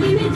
Thank you.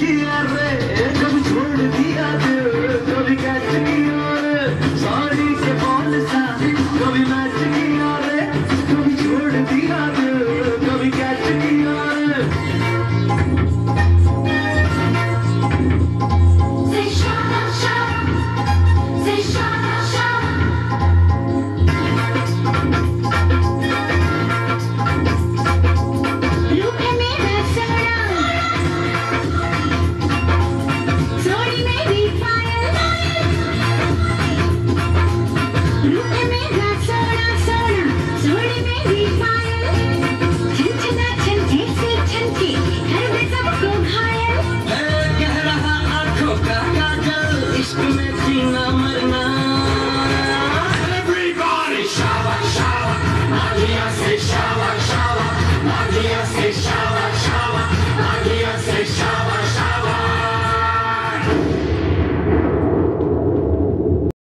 की रे कब छोड़ दिया थे Everybody shower, shower, Magia say shower, shower, Magia say shower.